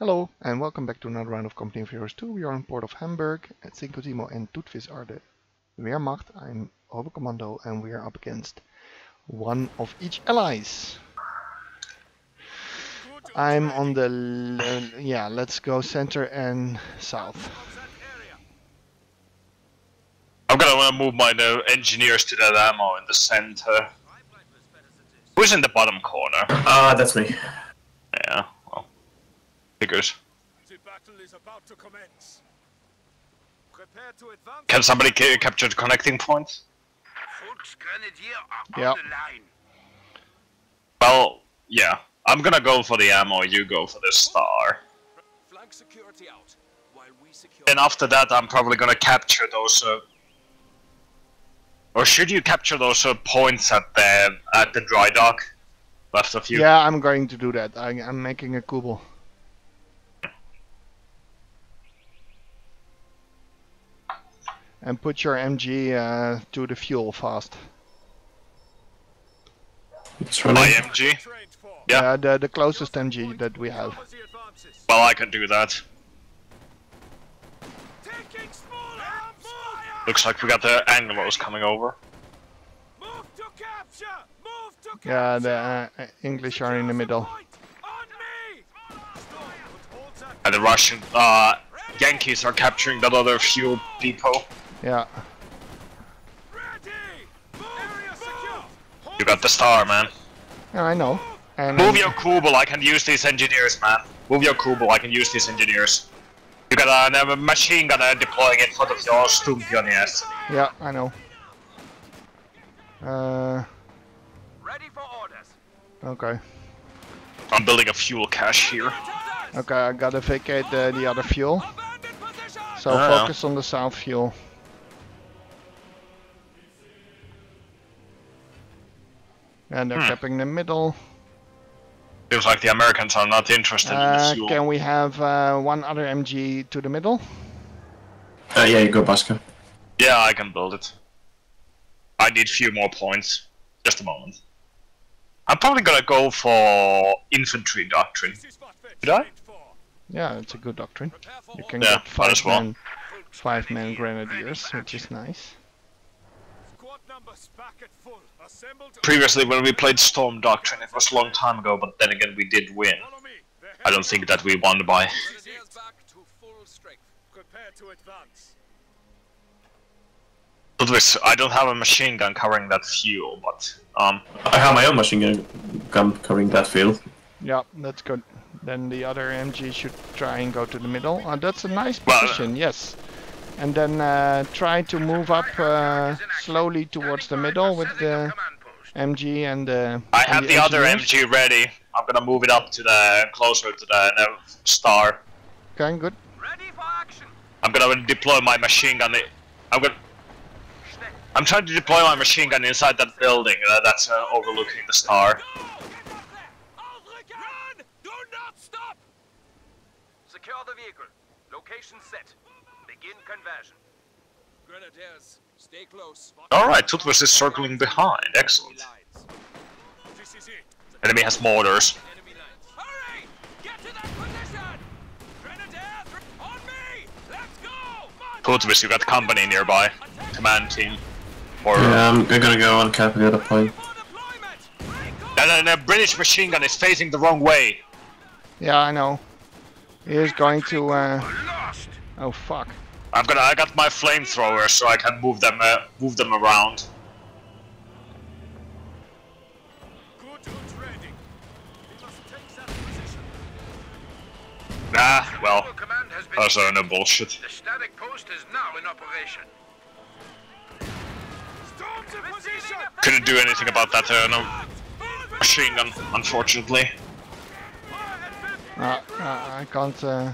Hello and welcome back to another round of Company of Heroes 2. We are on port of Hamburg. And Sinko-Zimo and Tutvys are the Wehrmacht. I'm Oberkommando and we are up against one of each allies. I'm on the... l- yeah, let's go center and south. I'm gonna wanna move my uh, engineers to that ammo in the center. Who's in the bottom corner? Ah, that's me. Yeah, advance. Can somebody ca capture the connecting point? Volksgrenadier are Yeah. on the line. Well, yeah. I'm gonna go for the ammo, you go for the star. Flank security out while we secure. And after that, I'm probably gonna capture those. Uh, or should you capture those uh, points at the at the dry dock? Left of you. Yeah, I'm going to do that. I, I'm making a Kubel. And put your MG uh, to the fuel fast. It's My. MG. Trained for. Yeah. Uh, the, the closest MG that we have. Cover the advances. Well, I can do that. Taking small arms fire. Looks like we got the Anglos coming over. Move to capture. Move to capture. Yeah, the uh, English are in the middle. Point. On me. Storm, put all that And the Russian, uh, Yankees are capturing that other fuel depot. Yeah. ready. Move. Area secure. Hold You got the star, man. Yeah, I know. And Move um, your Kubel, I can use these engineers, man. Move your Kubel, I can use these engineers. You got a, a machine gun uh, deploying in front of your Sturmpioniers. Yeah, I know. Uh, Ready for orders. okay. I'm building a fuel cache here. Okay, I gotta vacate the, the other fuel. So Ah. focus on the south fuel. And they're Hmm. capping the middle. Feels like the Americans are not interested in the Uh, fuel. can we have uh, one other MG to the middle? Uh, yeah, you go, Baska. Yeah, I can build it. I need few more points. Just a moment. I'm probably gonna go for infantry doctrine. This is what we're Did I? Yeah, it's a good doctrine. You can Yeah, get five well. men, five man grenadiers, which is nice. Squad numbers back at full. Assemble to Previously, when we played Storm Doctrine, it was a long time ago, but then again, we did win. follow me. The I don't think that we won by. Back to full. Prepare to advance. But with, I don't have a machine gun covering that fuel, but um, I have my own machine gun, gun covering that field. Yeah, that's good. Then the other MG should try and go to the middle. Uh, that's a nice Well, position, yes. And then uh, try to move up uh, slowly towards the middle with the MG and the. I and have the, other. MG ready. I'm gonna move it up to the closer to the uh, star. Okay, good. Ready for action. I'm gonna deploy my machine gun. i- I'm gonna. I'm trying to deploy my machine gun inside that building uh, that's uh, overlooking the star. Run! Do not stop! Secure the vehicle. Location set. Begin conversion. Grenadiers, stay close. Alright, Tutvys is circling behind. Excellent. This is it. Enemy has mortars. Enemy lines. Hurry! Get to that position! Grenadiers, on me! Let's go! March! Tutvys, you got company nearby. Command team. Or Yeah, I'm, I'm gonna go on cap the other point. For deployment! And a British machine gun is facing the wrong way. Yeah, I know. He is going to. Uh... Lost! Oh fuck. I'm gonna. I got my flamethrower, so I can move them. Uh, move them around. Good and ready. We must take that position. Ah, well, Command that's uh, no bullshit. The static post is now in operation. Storm to position! Couldn't do anything about that uh, no machine gun, unfortunately. Uh, uh, I can't. Uh...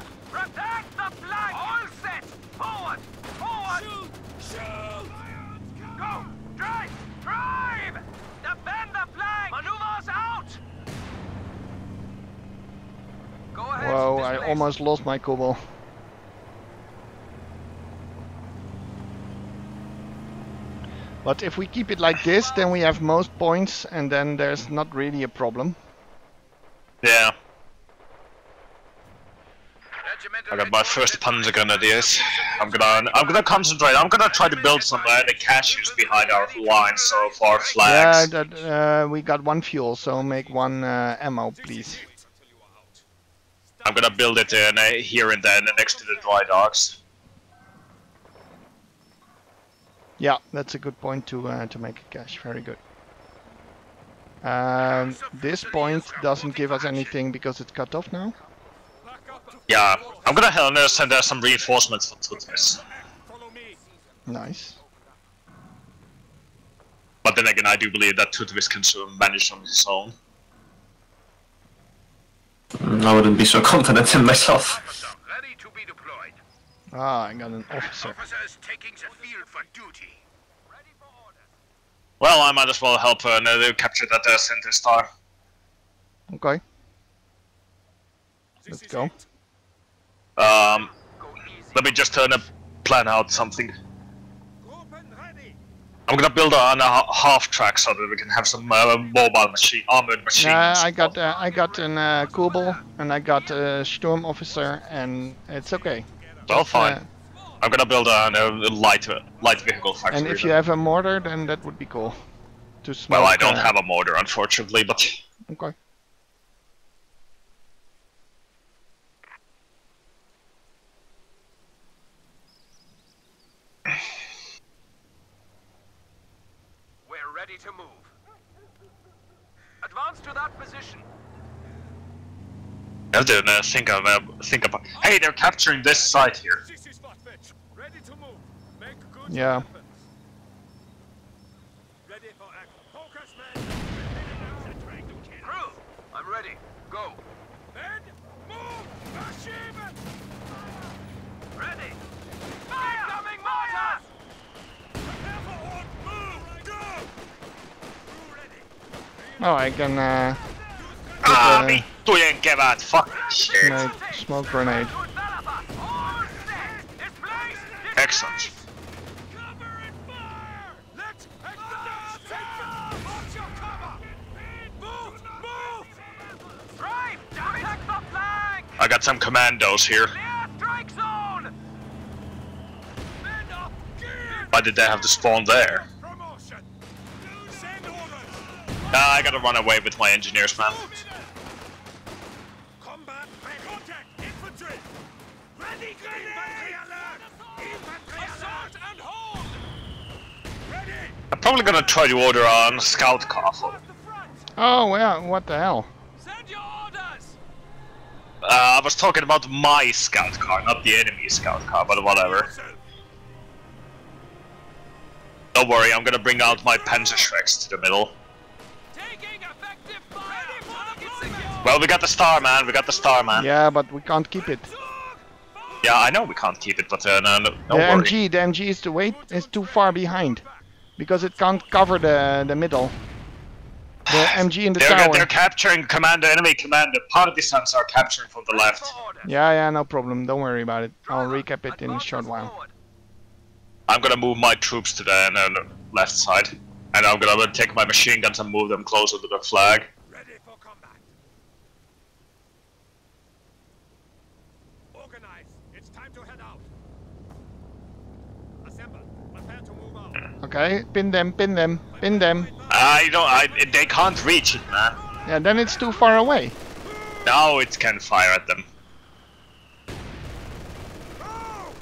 Forward! Forward! Shoot! Shoot! Go! Drive! Drive! Defend the flank! Maneuvers out! Go ahead. Whoa, I almost lost my Kubel. But if we keep it like this, then we have most points, and then there's not really a problem. Yeah. I got my first panzer grenadiers. I'm gonna I'm gonna concentrate. I'm gonna try to build some uh, the caches behind our lines, so for our Yeah, flags. that, uh, we got one fuel, so make one uh, ammo, please. I'm gonna build it in, uh, here and then next to the dry docks. Yeah, that's a good point to uh, to make a cache. Very good. Um, this point doesn't give us anything because it's cut off now. Yeah, I'm gonna hell no send uh, some reinforcements for Tutvys. Nice. But then again, I do believe that Tutvys can sort of manage on his own. Mm, I wouldn't be so confident in myself. Officer ready to be deployed. Ah, I got an officer. Officer is taking the field for duty. Ready for orders. Well, I might as well help uh, no, capture that uh, center star. Okay. Let's go. Um, let me just uh, plan out something. I'm gonna build on a half track so that we can have some uh, mobile machine, armored machines. Yeah, I got uh, I got an uh, Kubel and I got a Sturm officer, and it's okay. well, Just, fine. uh, I'm gonna build on a light light vehicle factory. and if you have a mortar, then that would be cool. To smoke, well, I don't uh, have a motor, unfortunately, but Okay. We're ready to move. Advance to that position. I have to uh, think of uh, think about. Hey, they're capturing this site here. Ready to move. Make good Yeah. Ready for act. Focus, men. Crew, I'm ready. Go. Men, move. Achievement. Ready. Incoming mortars! Prepare for order. Move. Go. Crew ready. Oh, I can uh, Ah, uh, vittujen kevät, fuck shit. make smoke grenade. To envelop us. All set. Displace. Excellent. Cover and fire. Let's expedite. Take Watch your cover. Move. Move. Right. Protect the flank. I got some commandos here. Clear strike zone. Men up. Gear. Why did they have to spawn there? Ah, I gotta run away with my engineers, man. Combat ready. Contact. Infantry. Ready. Infantry alert. Infantry Assault and hold. Ready. I'm probably gonna try to order on scout castle. Oh, well, what the hell? Send your orders. Uh, I was talking about my scout car, not the enemy scout car, but whatever. Don't worry, I'm gonna bring out my Panzerschrecks to the middle. Well, we got the star, man. We got the star, man. Yeah, but we can't keep it. Yeah, I know we can't keep it, but uh, no, no, The worry. MG, the MG is to wait is too far behind, because it can't cover the the middle. The MG in the They're, tower. they're capturing commander, enemy commander. Partisans are capturing from the left. Yeah, yeah, no problem. Don't worry about it. I'll recap it in a short while. I'm gonna move my troops to the uh, left side. And I'm gonna take my machine guns and move them closer to the flag. Ready for combat. Organize. It's time to head out. Assemble. Prepare to move out. Okay, pin them, pin them, pin them. I don't. I. They can't reach it, man. Yeah, then it's too far away. Now it can fire at them.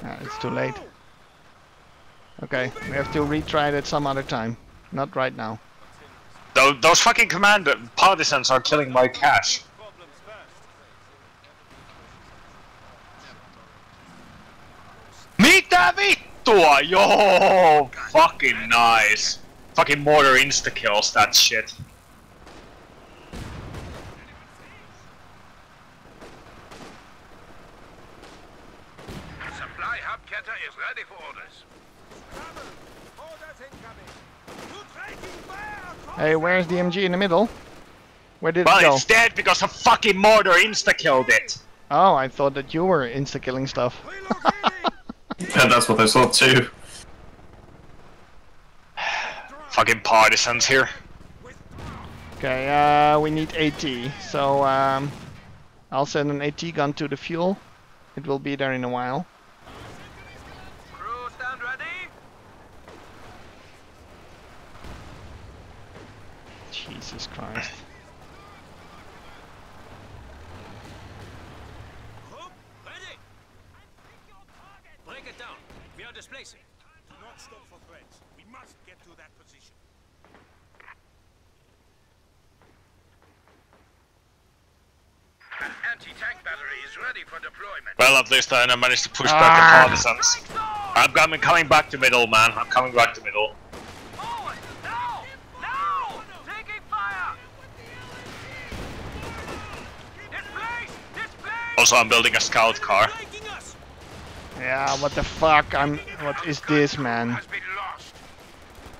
Ah, it's too late. Okay, we have to retry that some other time. Not right now. Those, those fucking commander partisans are killing my cash. Problems first. Mitä vittua? Yo, fucking nice. Fucking mortar insta kills that shit. Supply hub Ketter is ready for orders. Orders incoming. You're taking fire. Hey, where's the MG in the middle? Where did it go? Well, go? it's dead because a fucking mortar insta killed it. Oh, I thought that you were insta-killing stuff. Yeah, that's what I saw too. Fucking partisans here. Okay, uh, we need AT. So, um, I'll send an AT gun to the fuel. It will be there in a while. Crew stand ready. Jesus Christ. Group, ready. Break it down. We are displacing. Do not stop for threats. We must get to that position. An anti-tank battery is ready for deployment. Well, at I managed to push Ah. back the partisans. I'm coming, coming back to middle, man. I'm coming back to middle. Forward! Now! Now! Taking fire! Displace! Displace! Also, I'm building a scout car. Yeah, what the fuck? I'm. What is this, man? Has been lost.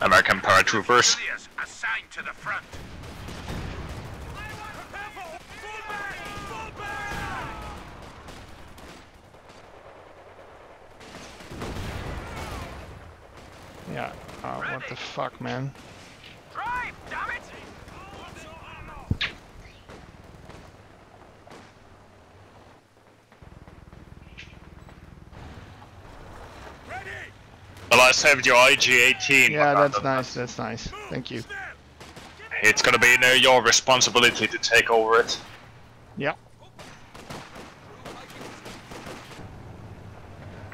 American paratroopers. Assigned to the front. Prepare for fall back. Fall back. Yeah. Oh, what the fuck, man? Drive! Damn it! Ready. Well, I saved your IG-18. Yeah, that's that- nice. That's nice. Thank you. It's gonna be uh, your responsibility to take over it. Yeah.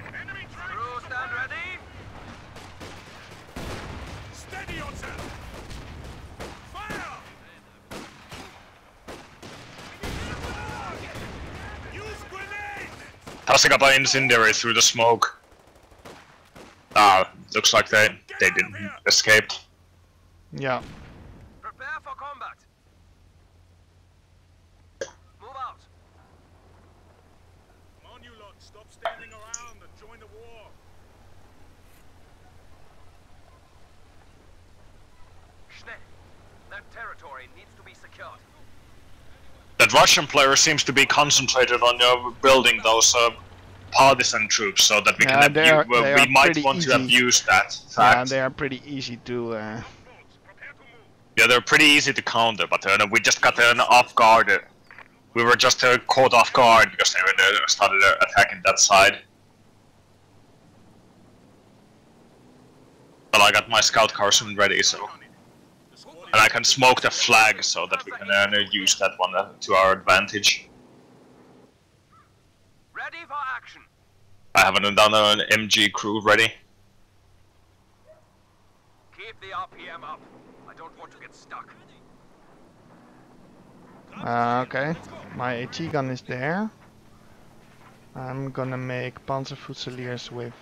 Enemy trying Crew stand ready. Steady yourself. Fire. Use grenade. Tossing up an incendiary through the smoke. Ah, looks like they they didn't escape. Yeah. Prepare for combat. Move out. Come on, you lot. Stop standing around and join the war. Schnell. That territory needs to be secured. That Russian player seems to be concentrated on uh, building those uh, partisan troops, so that we Yeah, can they are- well, we might want to easy. abuse that fact. Yeah, they are pretty easy to. Uh, Yeah, they're pretty easy to counter, but uh, we just got uh, off guard. We were just uh, caught off guard because they uh, started uh, attacking that side. But I got my scout car soon ready, so and I can smoke the flag so that we can uh, use that one to our advantage. Ready for action. I have an, done an MG crew ready. Keep the RPM up. I don't want to get stuck. uh, okay. My AT gun is there. I'm gonna make Panzer Fusiliers with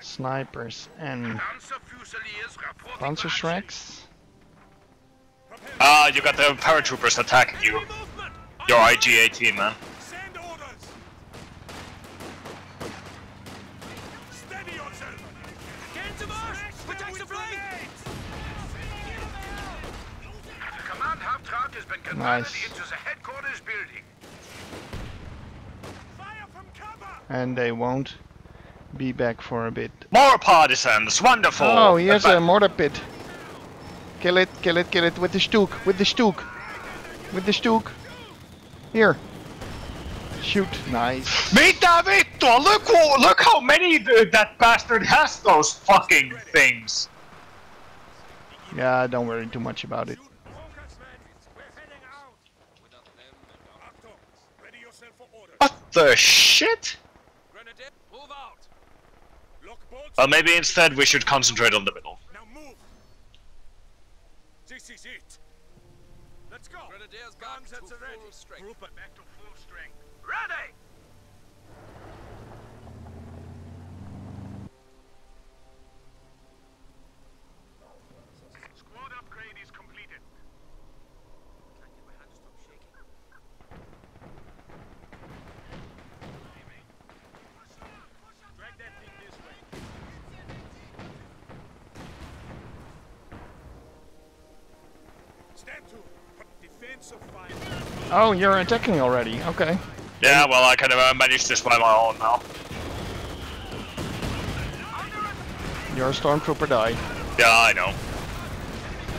snipers and Panzer Fusiliers reporting Panzer for action. Shreks. Ah, you got the paratroopers attacking you. Your IG-18, man. Been converted Nice. into the headquarters building. Fire from cover. And they won't be back for a bit. More partisans, wonderful! Oh, here's a mortar pit. Kill it, kill it, kill it with the Stook, with the Stook. With the Stook. Here. Shoot, nice. Mitä vittua? Oh, look, who- look how many that bastard has those fucking things! Yeah, don't worry too much about it. Focus, men. We're heading out. Achtung. Ready yourself for orders. What the shit? Grenadier, move out. Lock bolts. Well, maybe instead we should concentrate on the middle. Now move. This is it. Let's go. Grenadiers guns at the ready. Group. Back to full strength. Ready! Squad upgrade is completed. Can't get my hand to stop shaking. Drag that thing this way. Stand to. Defensive fire. Oh, you're attacking already. Okay. Yeah, well, I can uh, managed this by my own now. Your stormtrooper died. Yeah, I know.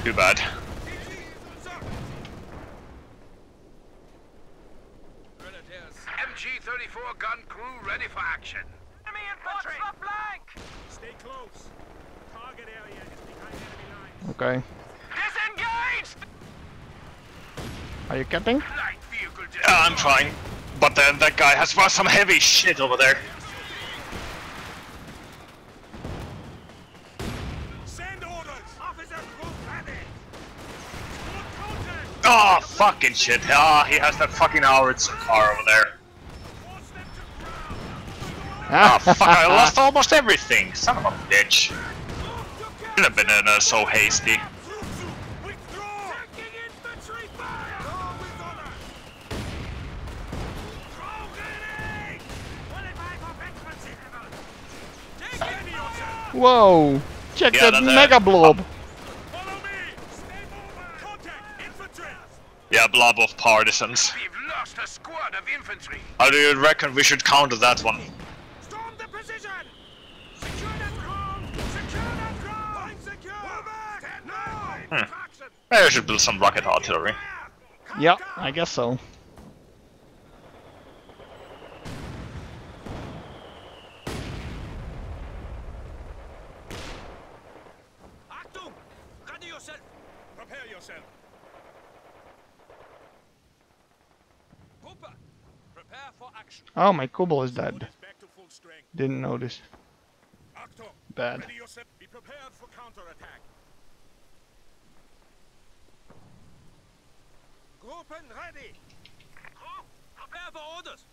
Too bad. MG-34 gun crew ready for action. Enemy infantry! Watch the flank! Stay close. Target area is behind enemy lines. Okay. Disengaged! Are you capping? I'm trying. But then that guy has brought some heavy shit over there. Send orders. Officer group ready. Squad contact. Oh, fucking shit. Ah, he has that fucking howitzer car over there. Force them to ground. Ah, fuck, I lost almost everything. Son of a bitch. Should have been uh, so hasty. Whoa! Check Yeah, that that- mega blob. Follow me. Stay moving. Contact infantry. Yeah, blob of partisans. We've lost a squad of infantry. How do you reckon we should counter that one? Storm the position. Secure that ground. Secure that ground. Secure. Pull back. Stand. Hmm. Maybe I should build some rocket artillery. Yeah, I guess so. Achtung! Ready yourself. Prepare yourself. Hooper, prepare for action. Oh, my Kubel is dead. Didn't notice. Bad. Ready. Crew, prepare for orders.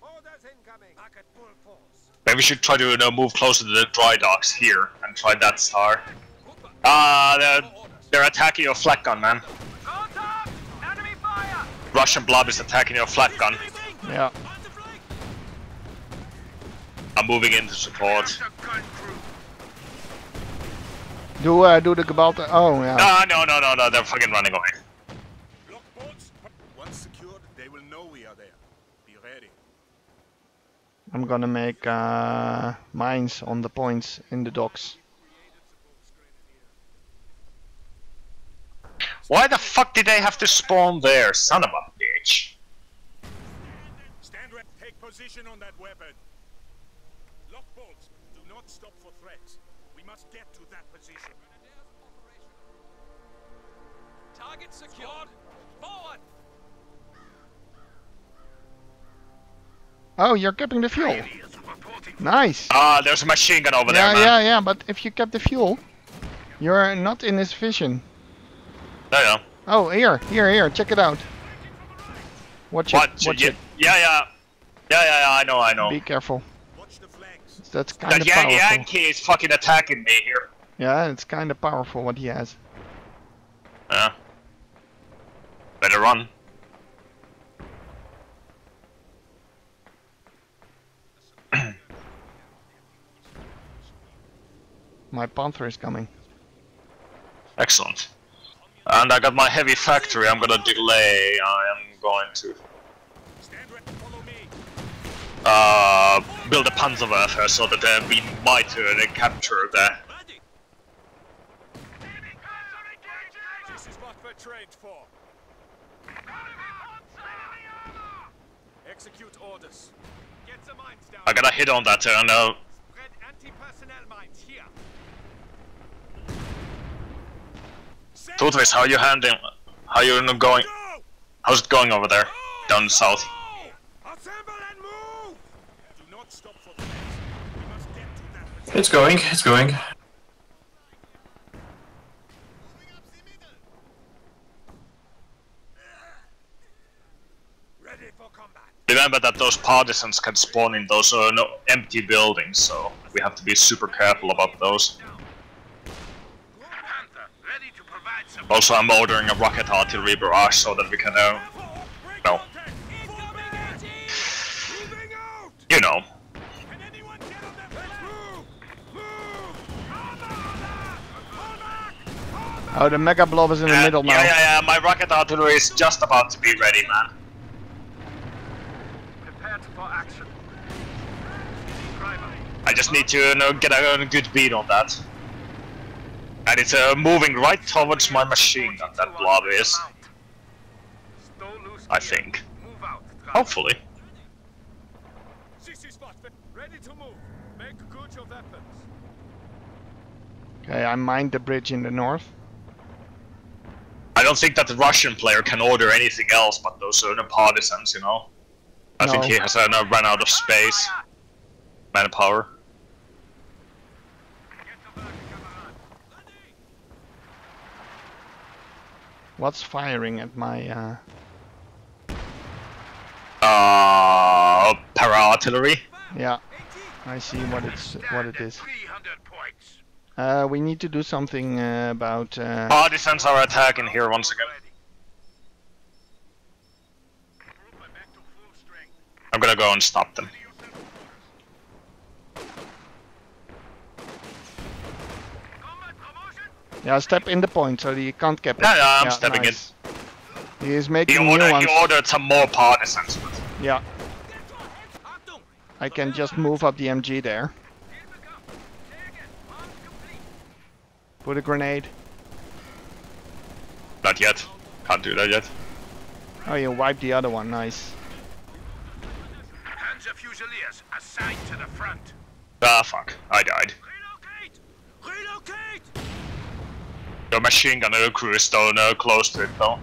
Orders incoming. Full force. Maybe we should try to you know, move closer to the dry docks here and try that star. Ah, they're, they're attacking your flak gun, man. Contact! Enemy fire! Russian blob is attacking your flak gun. Yeah. On the flank. I'm moving in to support. There's the. Do uh, do the Gibraltar? Oh yeah. Ah, no, no, no, no, they're fucking running away. Lock boats. Once secured, they will know we are there. Be ready. I'm gonna make uh, mines on the points in the docks. Why the fuck did they have to spawn there, son of a bitch? Stand ready. Take position on that weapon. Lock bolts. Do not stop for threats. We must get to that position. Target secured. Oh, you're capping the fuel. Nice. Ah, there's a machine gun over Yeah, there, yeah, man. yeah. But if you cap the fuel, you're not in his vision. No, no. Oh, here, here, here. Check it out. Watch What? it. Watch yeah, it. yeah, yeah. Yeah, yeah, yeah, I know, I know. Be careful. Watch the. That's The kind of powerful. Yankee is fucking attacking me here. Yeah, it's kind of powerful what he has. Yeah. Better run. My Panther is coming. Excellent. And I got my heavy factory, I'm gonna delay. I am going to Stand ready. Follow me. uh, build a Panzerwerfer so that uh, we might uh, capture the... Ready. This is what we're trained for. Execute orders. Get the mines down. I gotta hit on that uh, and uh, Spread anti-personnel mines here. Send how are you handling... How are you going... How's it going over there? Down south. Go! Assemble and move! Do not stop for threats. We must get to that position. It's going, it's going. Ready for combat. Remember that those partisans can spawn in those uh, no, empty buildings, so we have to be super careful about those. Panther, ready to provide support. Also, I'm ordering a rocket artillery barrage so that we can, uh, No. Moving you know, Can anyone get on that Let's move! Move! Fall back! Fall back! Oh, the Mega Blob is in the Uh, middle now. Yeah, yeah, yeah. My rocket artillery is just about to be ready, man. Prepared for action. I just need to you know, get a, a good beat on that. And it's uh, moving right towards my machine gun, that blob is. I think. Hopefully. CC spot ready to move. Make good your weapons. Okay, I mined the bridge in the north. I don't think that the Russian player can order anything else but those uh, partisans, you know? I think he has uh, run out of space, manpower. What's firing at my? Uh... Uh, para artillery. Yeah, I see what it's what it Down to is. 300 points. Uh, we need to do something uh, about. Uh... Partisans are attacking here once again. Recruitment back to full strength. I'm gonna go and stop them. Combat promotion. Yeah, step in the point so you can't cap it. Yeah, yeah, I'm stepping in. nice. He is He making new ordered, ones. he ordered some more partisans. but- Yeah. I can just move up the MG there. Put a grenade. Not yet. Can't do that yet. Oh, you wiped the other one. Nice. Panzer Fusiliers assigned to the front. Ah, fuck. I died. Relocate! Relocate! Your machine gun crew is still uh, close to it though.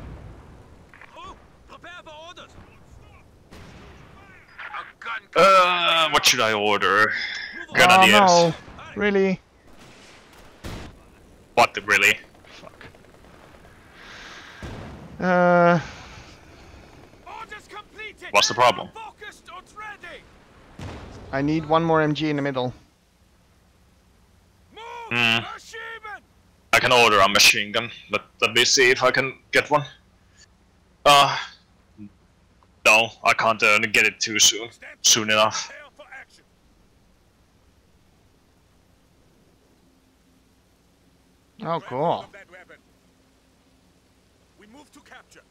Crew, prepare for orders. A gun. Uh, what should I order? Oh no! Really? What, really? Fuck. Uh, Orders completed. What's the problem? Focused and ready. I need one more MG in the middle. Move. Hmm. Achievement. I can order a machine gun. Let, let me see if I can get one. Uh, no, I can't uh, get it too soon. Soon enough. Prepare for action. Oh, cool. Of that weapon. We move to capture.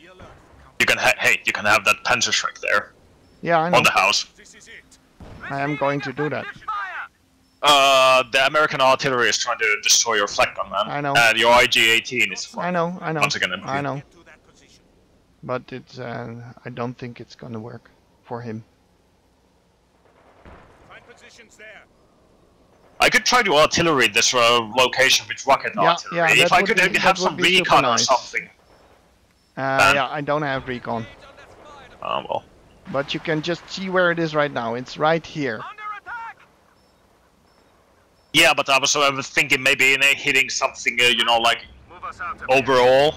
Be alert. You can ha hey, you can have that Panzerschreck there Yeah, I know. on the house. This is it. I am going to do that. Fire! Uh, the American artillery is trying to destroy your flak gun, man. I know. And your IG-18 is I know, I know. Once again, I'm I know. Get to that position. But it's, uh, I don't think it's gonna work for him. Find positions there. I could try to artillery this uh, location with rocket Yeah, artillery. yeah, if I could be- uh, have some be super recon or something. Uh, Ah. yeah, I don't have recon. Oh well. But you can just see where it is right now. It's right here. Under attack! Yeah, but I was uh, thinking maybe in hitting something, uh, you know, like Move us out of overall.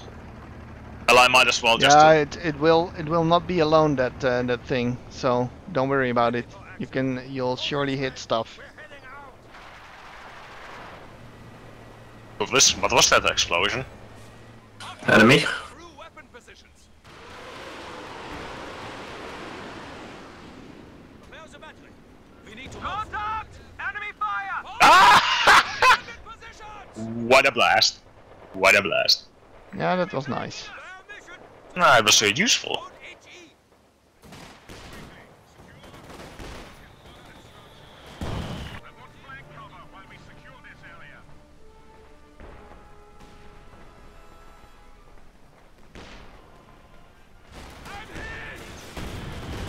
Well, I might as well just. Yeah, uh, it, it will it will not be alone that uh, that thing. So don't worry about it. You can you'll surely hit stuff. We're heading out. What was, what was that explosion? Enemy. Through weapon positions. Prepare the battery. We need to move. Contact! Enemy fire! Ah! Weapon positions. What a blast! What a blast! Yeah, that was nice. Their mission. Nah, it was so useful. Code HE. I want flank cover while we secure this area.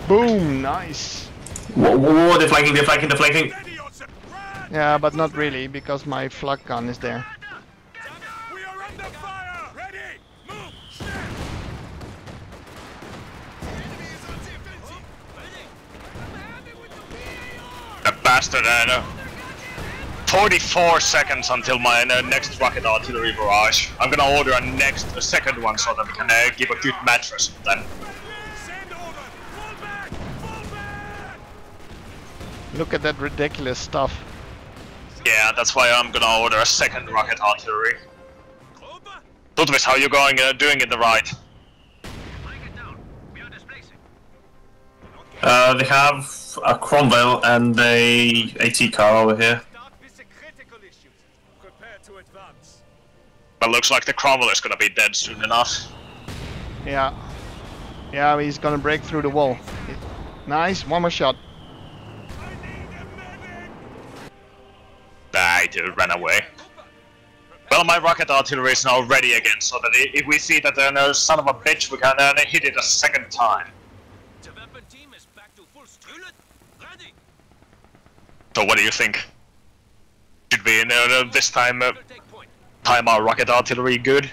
Boom, nice. Whoa, whoa, whoa, they're flanking, they're flanking, they're flanking. Ready yourself. Red. Yeah, but not really because my flak gun is there. We are under fire. Ready. Move. Stand. Enemy is on the offensive. Ready. The bastard, no. 44 seconds until my uh, next rocket artillery barrage. I'm gonna order a next, a second one so that we can uh, give a good mattress then. Send order. Fall back. Fall back. Look at that ridiculous stuff. Yeah, that's why I'm gonna order a second rocket artillery. Gruppe. Ludwig, how you going, uh, doing in the right? Break it down. We are displacing. Uh, they have a Cromwell and a AT car over here. Start with the critical issues. Prepare to advance. But looks like the Cromwell is gonna be dead soon enough. Yeah. Yeah, he's gonna break through the wall. Nice, one more shot. I need a medic. Die, dude, ran away. Well, my rocket artillery is now ready again, so that if we see that uh, no son of a bitch, we can uh, hit it a second time. The weapon team is back to full strength. Ready. So what do you think? Should we uh, uh, this time uh, We'll take point. time our rocket artillery good?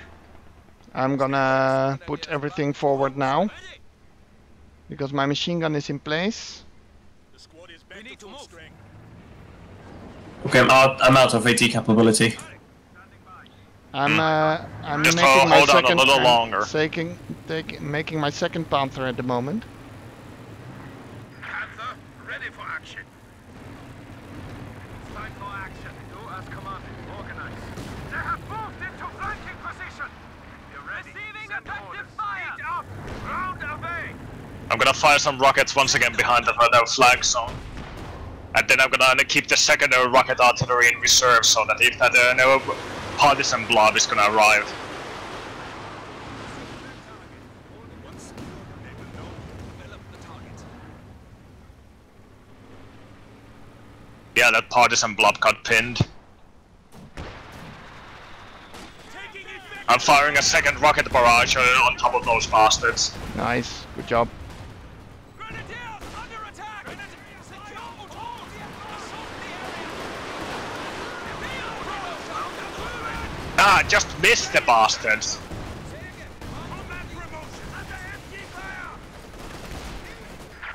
I'm gonna put everything forward now because my machine gun is in place. The squad is back We need to to full move. strength. Okay, I'm out, I'm out of AT capability. I'm uh, I'm Just making hold- my hold on a second. little longer. Taking, taking, making my second Panther at the moment. Panther, ready for action. Time for action. Do as commanded. Organize. They have moved into flanking position. You're ready. Receiving Send effective fire. Speed up. Round away. I'm gonna fire some rockets once again behind the, the flag zone. And then I'm gonna keep the second rocket artillery in reserve so that if that uh, no partisan blob is gonna arrive. Yeah, that partisan blob got pinned. I'm firing a second rocket barrage uh, on top of those bastards. Nice, good job. Ah, just missed the bastards. Combat promotion. Under MG fire.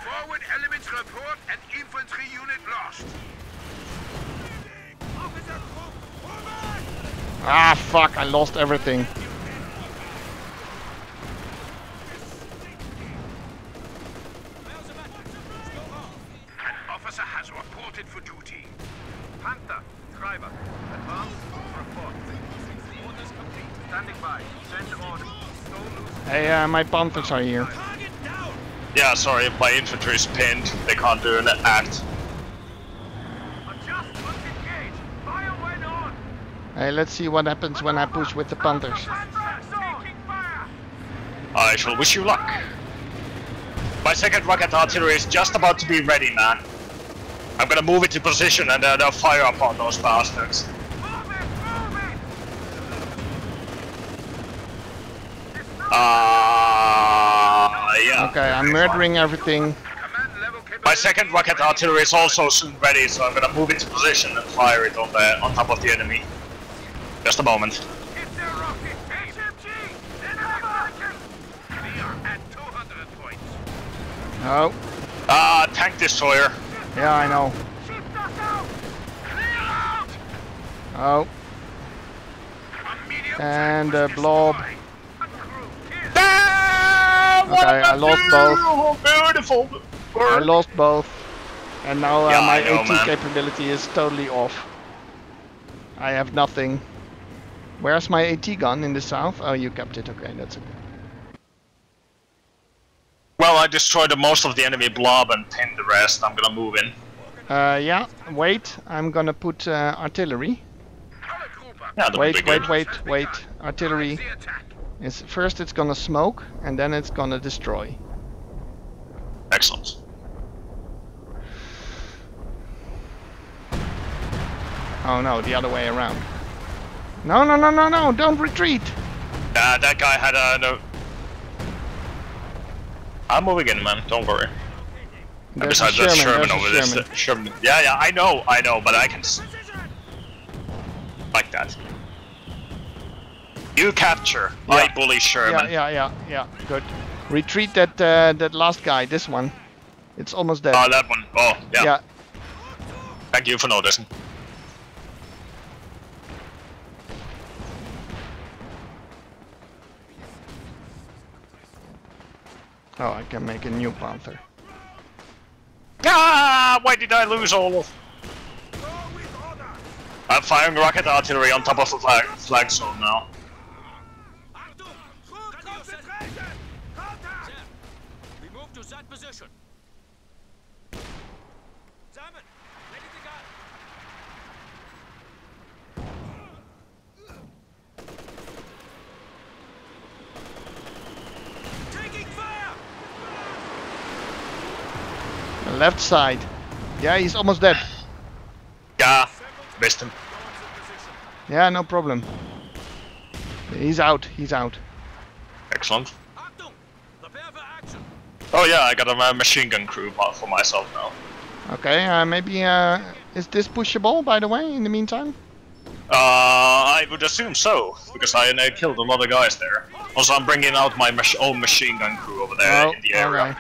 Forward elements report an infantry unit lost. Officer Cook, forward. Ah, fuck! I lost everything. An officer has reported for duty. Panther, Schreiber, advance, report. Orders complete. Standing by. Send orders. Go loose. Hey, uh, my Panthers are here. Yeah, sorry, my infantry is pinned. They can't do an act. Adjustments engaged. Fire when on. Hey, let's see what happens when I push with the Panthers. I shall wish you luck. My second rocket artillery is just about to be ready, man. I'm gonna move into position and uh, they'll fire upon those bastards. It, it. Ah, yeah. Okay, I'm murdering everything. Command level capability. My second rocket artillery is also soon ready, so I'm gonna move into position and fire it on the on top of the enemy. Just a moment. Hit their rocket. HMG. In action. We are at 200 points. Oh, Ah, tank destroyer. yeah, I know. Shift us out. Clear out. Oh, And, uh, was blob. Okay, I lost both. Beautiful. I lost both. And now uh, Yeah, my know, AT man. capability is totally off. I have nothing. Where's my AT gun in the south? Oh, you kept it. Okay, that's okay. Well, I destroyed most of the enemy blob and pinned the rest. I'm gonna move in. Uh, yeah, wait. I'm gonna put uh, artillery. Yeah, Wait, wait, wait, wait. Artillery. Is first it's gonna smoke and then it's gonna destroy. Excellent. Oh no, the other way around. No, no, no, no, no! Don't retreat! Uh, that guy had a. No... I'm moving in, man. Don't worry. There's a besides, that's Sherman, Sherman over there. Sherman. Sherman. Yeah, yeah, I know, I know, but I can like that. You capture. I bully Sherman. Yeah, yeah, yeah, yeah. Good. Retreat that uh, that last guy. This one. It's almost dead. Oh, that one. Oh, yeah. yeah. Thank you for noticing. Oh, I can make a new Panther. Ah! Why did I lose all of? I'm firing rocket artillery on top of the flag, flag zone now. Achtung! Concentration! Contact! We move to that position. Simon, ready to go. Taking fire! The left side. Yeah, he's almost dead. Yeah, missed him. Yeah, no problem. He's out. He's out. Excellent. Achtung! Prepare for action! Oh yeah, I got a uh, machine gun crew for myself now. Okay, uh, maybe, uh, is this pushable, by the way, in the meantime? Uh, I would assume so, because I uh, killed a lot of guys there. Also, I'm bringing out my mach own machine gun crew over there Oh, in the area.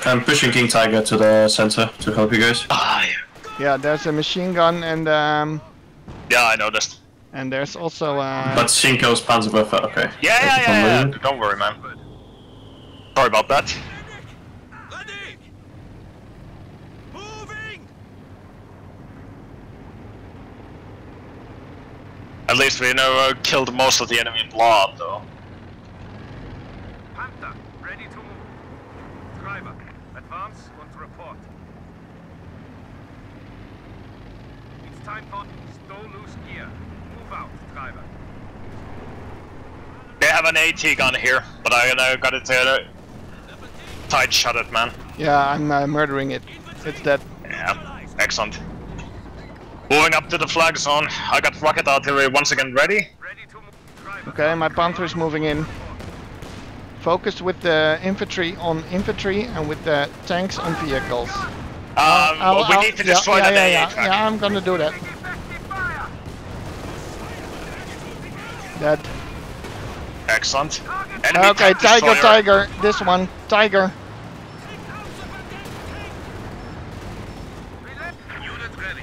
Okay. I'm pushing King Tiger to the center to help you guys. Ah, yeah. Yeah, there's a machine gun and, um, yeah, I noticed. and there's also, uh, But Sinko's Panzerwaffe, okay. Yeah, yeah, That's yeah, yeah. Don't worry, man. Sorry about that. At least we know uh, killed most of the enemy blob, though. Panther, ready to move. Driver, advance and report. It's time for stow loose gear. Move out, driver. They have an AT gun here, but I uh, got it uh, tight shut it, man. yeah, I'm uh, murdering it. It's dead. Yeah, excellent. Moving up to the flag zone. I got rocket artillery once again ready. Ready to move. Driver. Okay, my Panther is moving in. Focus with the infantry on infantry and with the tanks on vehicles. Um, I'll- we I'll- need to yeah, destroy yeah, that yeah, AA yeah, yeah, I'm gonna do that. That. Excellent. Enemy Okay, Tiger, destroyer. Tiger. This one, Tiger. Relay- Unit ready.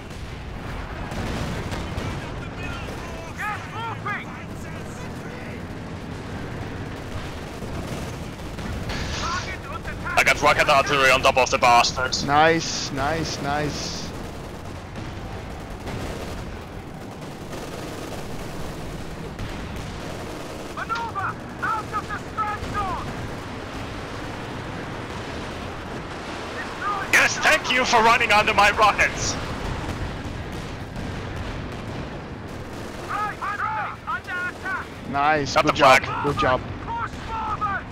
Gas moving! Target under attack! I got rocket artillery on top of the bastards. Nice, nice, nice. Maneuver! Out of the strike zone! Yes, thank you for running under my rockets. Right, right! Under attack! Nice. Got Good the job. flag. Good job. Push forward!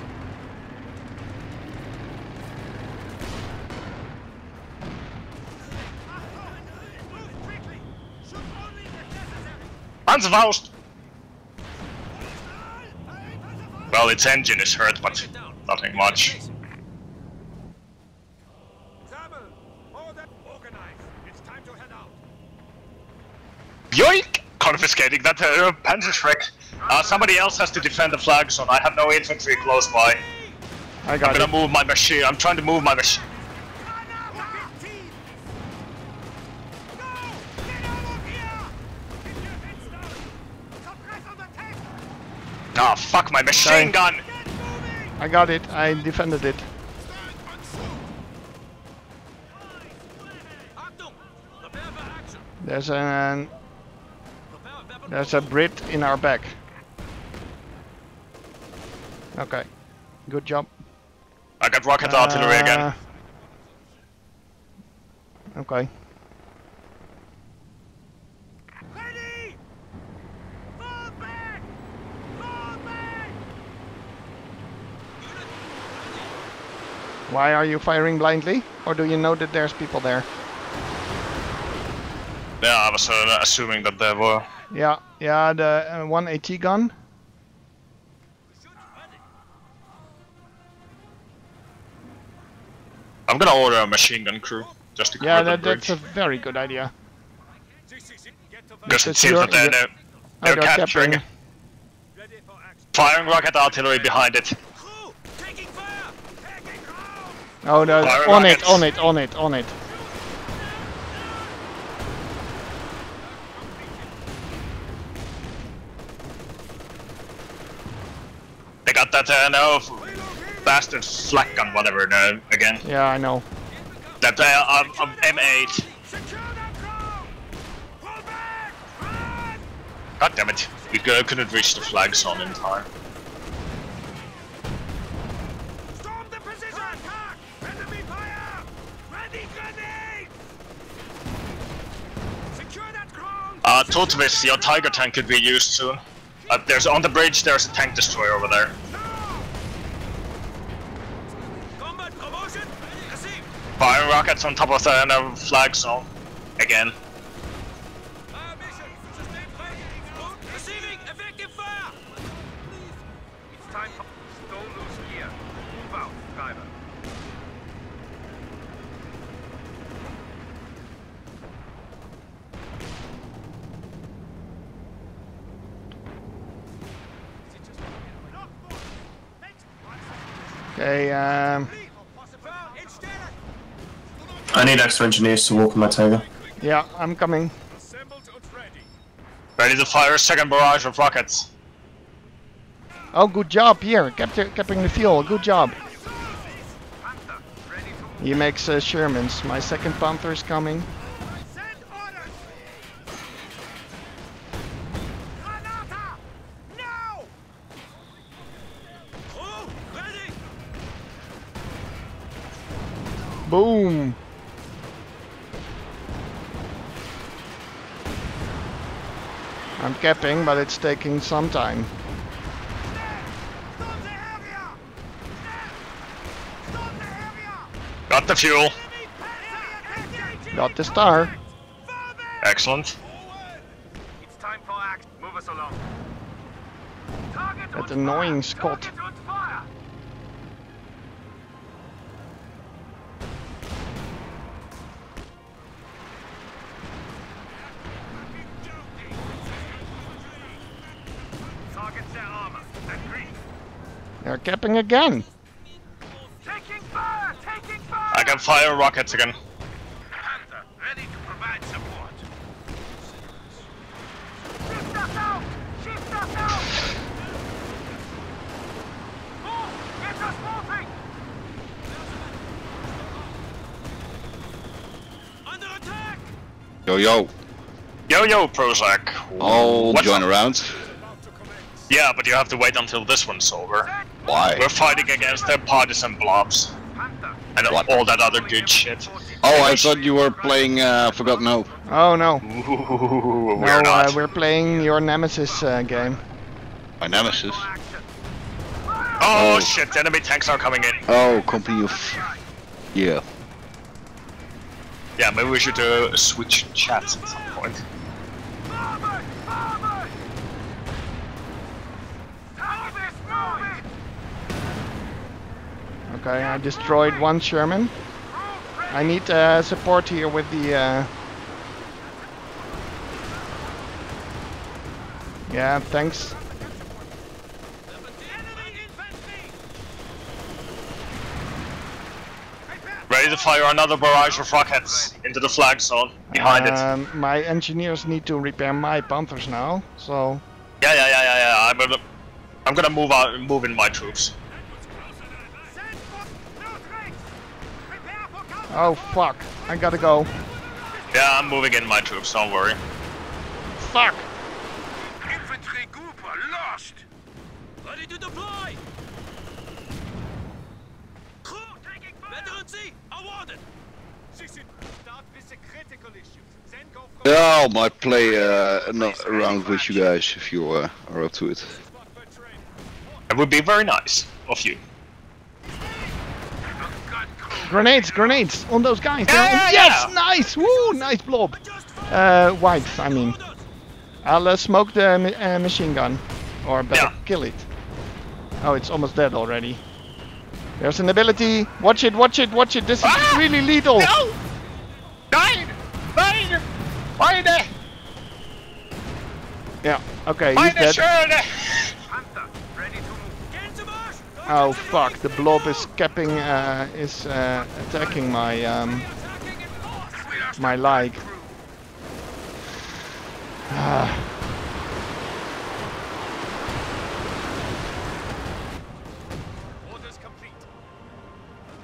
Well, its engine is hurt, but nothing much. Zabel, order organized. It's time to head out. Yoink! Confiscating that uh, Panzerschreck. Uh, somebody else has to defend the flag zone. I have no infantry close by. I got I'm gonna it. move my machine. I'm trying to move my machine. Fuck my machine gun! I got it. I defended it. Achtung! Prepare for action! There's an there's a Brit in our back. Okay. Good job. I got rocket artillery again. Uh, Okay. Ready! Fall back! Fall back! Why are you firing blindly? Or do you know that there's people there? Yeah, I was uh, assuming that there were. Yeah, yeah, the uh, one AT gun. I'm gonna order a machine gun crew just to cover Yeah, the that, that's a very good idea. This is it. Get to the Because it seems your- that they're, they're, they're capturing, capturing. ready for action. firing rocket artillery behind it. crew! Taking fire! Taking ground! Oh no, Fire on it, on it, on it, on it. They got that uh, no bastard flak gun, whatever. Uh, again, Yeah, I know. that uh, um, um, M8. Secure that ground! Pull back! Run! God damn it, we couldn't reach the flag zone in time. Storm the position! Attack! Enemy fire! Ready grenades! Secure that ground! Uh, Tutvys, your Tiger tank could be used soon. Uh, there's on the bridge. There's a tank destroyer over there. Firing rockets on top of the uh, flag zone. Again. Fire mission! Sustained fire! Receiving effective fire! driver. Okay, um, I need extra engineers to walk on my Tiger. yeah, I'm coming. Ready. Ready to fire a second barrage of rockets. Oh, good job here, capture, capping the fuel. Good job. Panther, ready He makes uh, Shermans. My second Panther is coming. Boom! I'm capping, but it's taking some time. Stop the area! Stop the area! Got the fuel. Enemy Panther! Got the star. Excellent. It's time for capping again. Taking fire! Taking fire! I can fire rockets again. Panther, ready to provide support. Shift us out! Shift us out! Move! Get us moving! Under attack! Yo yo, Yo yo, Prozac. I'll What's join around. About to commence. Yeah, but you have to wait until this one's over. Why? We're fighting against the partisan blobs and What? all that other good shit. Oh, I thought you were playing uh, Forgotten Hope. Oh no. Ooh, we're not. Uh, we're playing your Nemesis uh, game. My nemesis. Oh Oh. shit, enemy tanks are coming in. Oh, company of... Yeah. Yeah, maybe we should uh, switch chats at some point. Forward! Forward! Move it! Move it! Okay, I destroyed one Sherman. I need uh, support here with the. Uh... Yeah, thanks. Ready to fire another barrage of rockets into the flag zone behind it. Um, my engineers need to repair my Panthers now, so. Yeah, yeah, yeah, yeah, yeah. I'm gonna, I'm gonna move out, move in my troops. Send for close range! Prepare for counter! Oh fuck, I gotta go. Yeah, I'm moving in my troops. Don't worry. Fuck! Infantry group are lost! Ready to deploy! Crew taking fire! Veterancy awarded! Start with the critical issues, then go from Yeah, I might play uh, ano- around with you guys if you uh, are up to it. Spot for training. It would be very nice of you. Grenades, grenades on those guys. Yeah, yeah, yes, yeah. nice! Woo, nice blob. Uh, white, I mean. I'll uh, smoke the uh, machine gun. Or better, kill it. Oh, it's almost dead already. There's an ability. Watch it, watch it, watch it. This is Ah! really lethal. No! Nein! Meine! Yeah, okay, he's dead. Oh fuck, the blob is capping, uh, is uh, attacking my, um, Attacking in force! We lost my our lag. crew. Ah,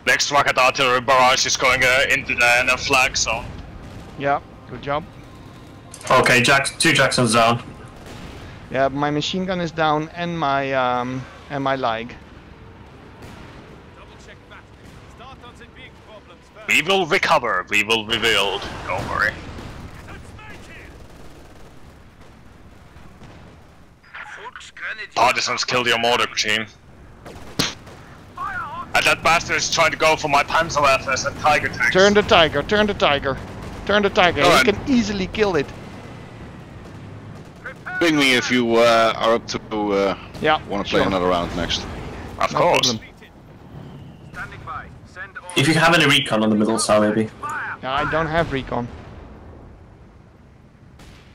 Next rocket artillery barrage is going uh, into the uh, flag zone. yeah, good job. Okay, Jack, two Jacksons down. Yeah, my machine gun is down and my, um, and my lag. We will recover, we will rebuild. Don't worry. Let's make it! Volksgrenadier. Partisans killed your mortar machine. Fire on And that bastard is trying to go for my Panzerwerfers and Tiger tanks. Turn the tiger, turn the tiger. Turn the tiger, Alright. he can easily kill it. prepare Ping me if you uh, are up to uh, Yeah, want to play sure. another round next. Of No course. problem. Standing If you have any recon on the middle side, maybe. Yeah, I don't have recon.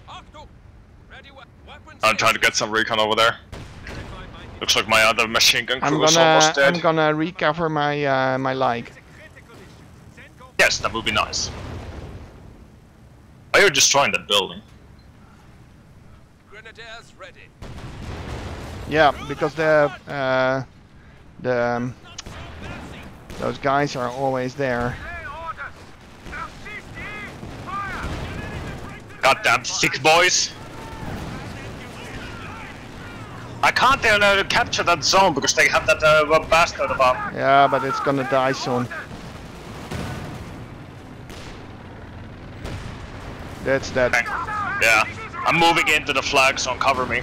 Achtung! Ready we weapons. I'm trying to get some recon over there. Looks like my other machine gun I'm crew is gonna almost dead. I'm gonna recover my uh, my leg. Yes, that would be nice. Are you destroying that building? Grenadiers ready. Yeah, because the uh, the um, those guys are always there. Lay orders. Now cease the aim. Fire. Goddamn thick boys! I can't uh, capture that zone because they have that uh, bastard above. Yeah, but it's gonna die soon. That's dead. Thank- Yeah, I'm moving into the flag zone. Cover me.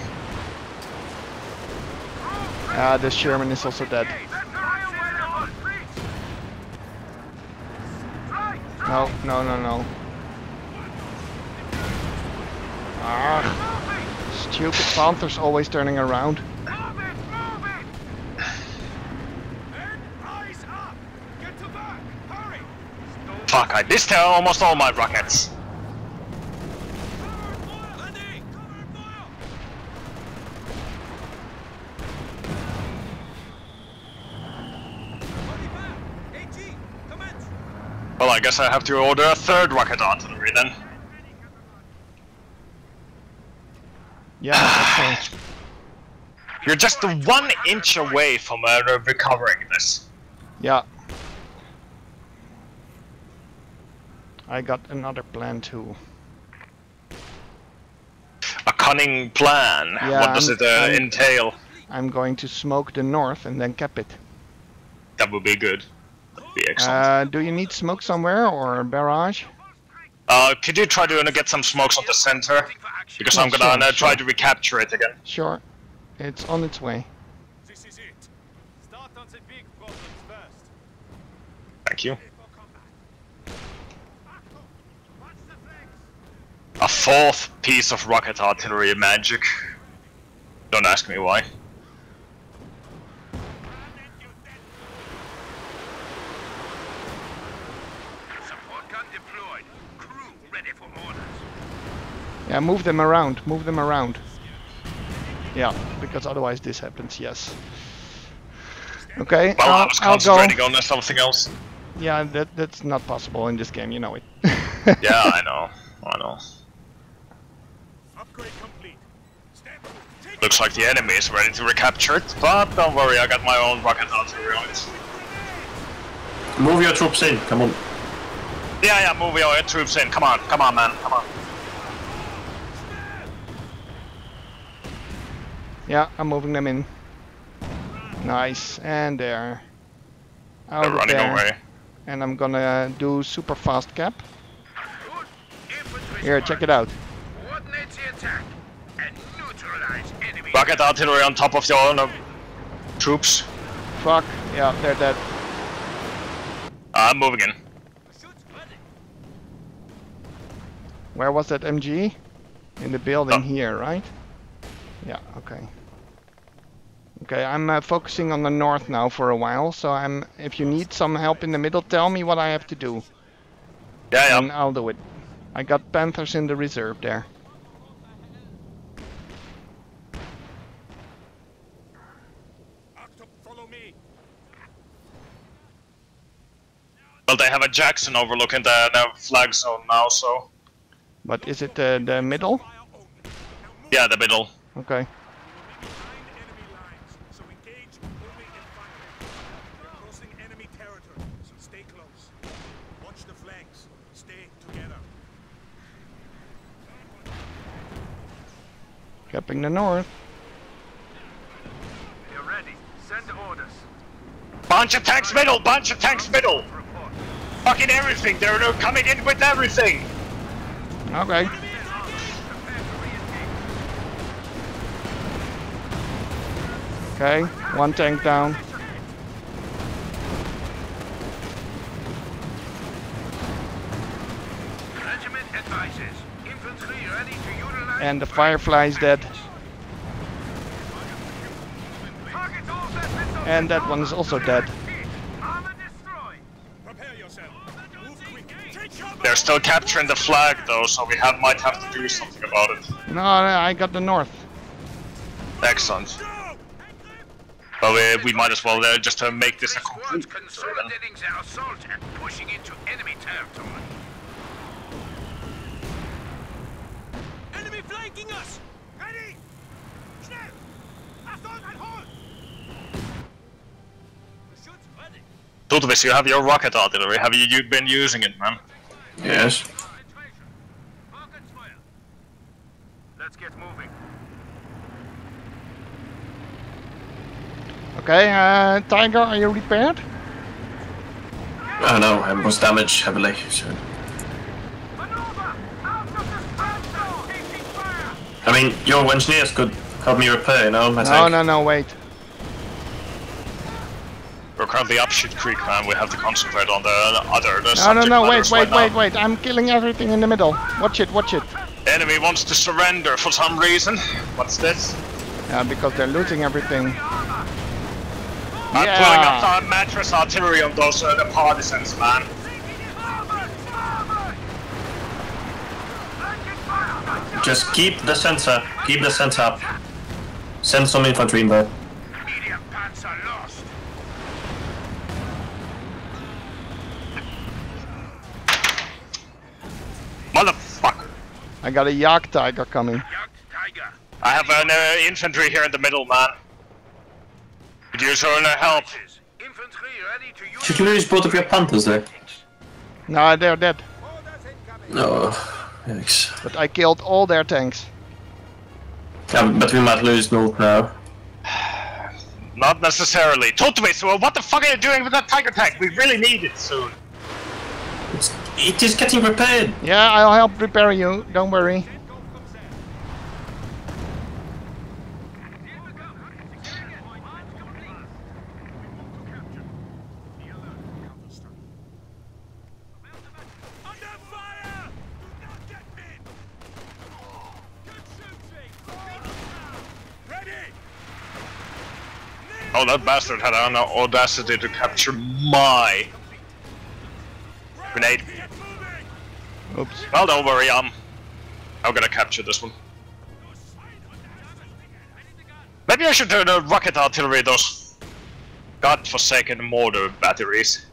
Ah, the Sherman is also dead. Let the railway on reach. Right. No, no, no, no. Ah, stupid Panthers always turning around. Fuck, I missed almost all my rockets. Landing! Cover fire! Body back! AG! Commence! Well, I guess I have to order a third rocket artillery then. Yeah. You're just one inch away from uh, recovering this. yeah. I got another plan too. A cunning plan. Yeah, what does I'm- it uh, I'm- entail? I'm going to smoke the north and then cap it. That would be good. That would be excellent. Uh, do you need smoke somewhere or barrage? Uh, could you try to uh, get some smokes on the center? Because Yeah, I'm gonna sure, uh, try sure. to recapture it again. Sure. It's on its way. This is it. Start on the big problems first. Thank you. For combat. Achtung! Watch the flanks! A fourth piece of rocket artillery magic. Don't ask me why. Support gun deployed. Crew ready for orders. Yeah, move them around. Move them around. Yeah, because otherwise this happens. Yes. Okay, Well, I I'll, was I'll go. concentrating on something else. Yeah, that that's not possible in this game. You know it. Yeah, I know. I know. Upgrade complete. Looks like the enemy is ready to recapture it, but don't worry, I got my own rocket artillery on it. Move your troops in, come on. Yeah, yeah, move your troops in. Come on, come on, man, come on. Yeah, I'm moving them in. Nice, and there. Out They're running there. away. And I'm gonna do super fast cap. Here, check it out. Coordinate the attack and neutralize enemy. Rocket artillery on top of your own uh, troops. Fuck. Yeah, they're dead. I'm moving in. Where was that MG? In the building Oh. here, right? Yeah, okay. Okay, I'm uh, focusing on the north now for a while, so I'm. If you need some help in the middle, tell me what I have to do, Yeah, and yeah. I'll do it. I got Panthers in the reserve there. Achtung, follow me. Well, they have a Jackson overlooking the, the flag zone now, so. But is it uh, the middle? Fire only. Now move Yeah, the middle. Okay. behind enemy lines, so engage only in front. We're crossing enemy territory, so stay close. Watch the flanks. Stay together. Capping the north. You're ready. Send orders. Bunch of tanks middle, bunch of tanks middle. Report. Fucking everything, they're, they're coming in with everything. Okay. Prepare to re-engage. Okay. One tank down. Regiment advises. Infantry ready to utilize. And the Firefly is dead. Target all that missile And that one is also dead. They're still capturing the flag though, so we have might have to do something about it. No, I got the north. Excellent. But we, we might as well uh, just uh, make this a Squads complete consolidating their assault and pushing into enemy territory. Enemy flanking us! Ready! Schnell! Achtung, ein Hol! Geschütz ready! Tutvys, you have your rocket artillery. Have you, you been using it, man? Yes. Rocketsfeuer. Let's get moving. Okay, uh, Tiger, are you repaired? I know, I was damaged heavily. So. Maneuver! Out of the stronghold! Taking fire! I mean, your engineers could help me repair, you know, my No, tank. no, no, wait. We're currently up Shit Creek, man. We have to concentrate on the other. The No, no, no, wait, wait, right wait, wait. I'm killing everything in the middle. Watch it, watch it. Enemy wants to surrender for some reason. What's this? Yeah, because they're losing everything. I'm Yeah. pulling up our mattress artillery on those uh, the partisans, man. Forward! Forward! Flanking fire! Just keep the sensor, keep the sensor up. Send some infantry in there. Medium panzer lost. Motherfucker. I got a Jagd Tiger coming. Jagd Tiger. I have an uh, infantry here in the middle, man. Could use your uh, help. Infantry ready. Should you lose both of your Panthers there? No, they're dead. No. thanks. But I killed all their tanks. Yeah, but we might lose North now. Not necessarily. Tutvys, well, what the fuck are you doing with that tiger tank? We really need it soon. It's, it is getting repaired. Yeah, I'll help repair you. Don't worry. Under fire! Do not get me! Good shooting! Ready! Oh, that bastard had an audacity to capture my grenade. Oops. Well, don't worry, um, I'm gonna capture this one. Maybe I should turn the rocket artillery those godforsaken mortar batteries.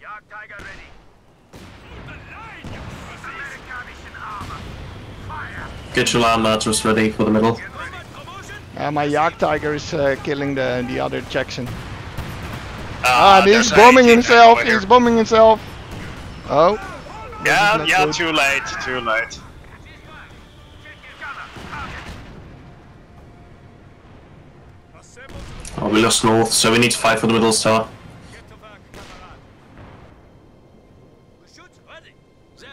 Jagd Tiger ready. Amerikanischen armor. Fire! Get your land mattress ready for the middle. Promotion! Uh, my Jagd Tiger is uh, killing the the other Jackson. Ah, Ah, he's bombing himself. over here. He's bombing himself. Oh. Yeah, yeah, good. too late, too late. Oh, we lost North, so we need to fight for the middle star. get to work, Kamerad. Geschütz ready! There!